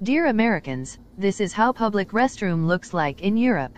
Dear Americans, this is how public restroom looks like in Europe.